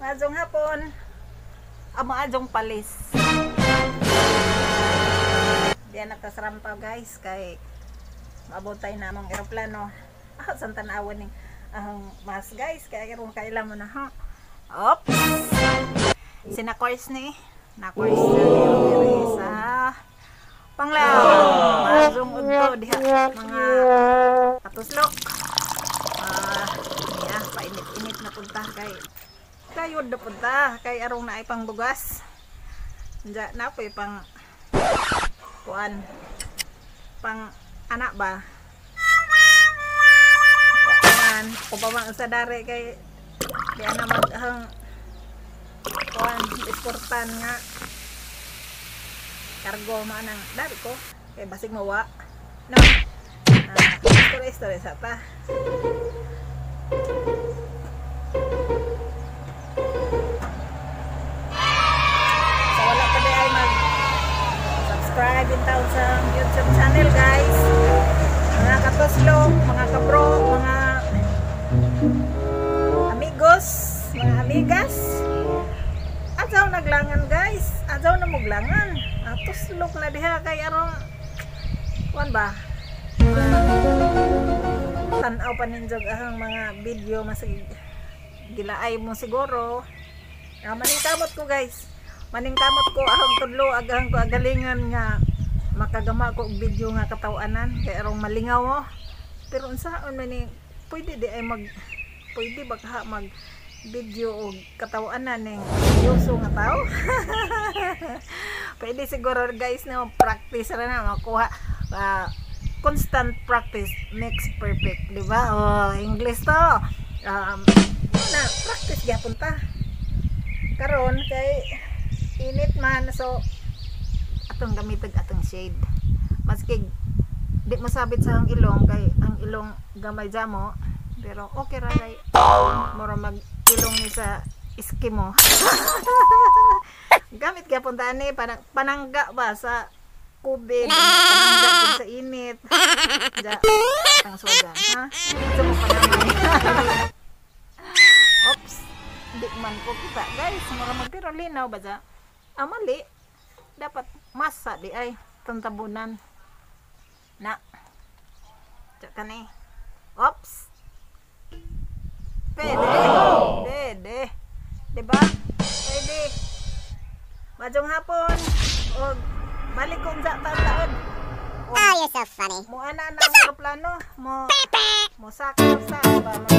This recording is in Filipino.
Maadjong hapon. Adjong palis. Diyan nagtasrampa guys kay mabutay na among eroplano. Ah, san tanawon ning ang mas guys kay irong kailan mo na ha. Op. Sina course ni. Na course na sa Panglaw. Maadjong udto diha mga katuslok. Ah, niya painit-init na punta kay kayo na punta kay arong na ay pang bugas. Diya na po pang kuan pang anak ba? Kuan upamang sa dare kay di ana mag ang kuan isportan nga. Kargo manang dari ko. Kay basig mawa. No. Ah, story story sa 7,000 YouTube channel guys. Mga katoslong, mga kabro, mga amigos, mga amigas. Azaw naglangan guys. Azaw na muglangan. Atoslong na diha kay arong kuan ba? Tanaw pa ninjog ahang mga video masig gilaay mo siguro. Ah, maningkamot ko guys. Maning Maningkamot ko ahang tudlo agahan ko agalingan nga makagama ko og video nga katawanan kay arong malingaw mo. Pero unsaon man ni pwede di ay mag pwede ba ka mag video og katawanan ning seryoso nga tao. pwede siguro guys na practice ra na makuha ah, constant practice makes perfect, di ba? Oh, English to. Um, na practice gyapon ta karon kay init man so atong gamitag atong shade maski di mo sabit sa ang ilong kay ang ilong gamay jamo pero okay ra kay mura mag ilong ni sa iskimo gamit gyapon ta ni panang, panangga ba sa kubid panangga sa init ja ang soda ha ito mo Oops. Di man ko kita. Guys, mura magpiro linaw ba dya? Ah, mali. Dapat masa di ay tantabunan. Na. Tsaka ni. Oops. Pwede. Pwede. Diba? Pwede. Majong hapon. O, balik kong sa taon. Oh, you're so funny. Mo ana na ang aeroplano. Mo, mo sakap sa ba?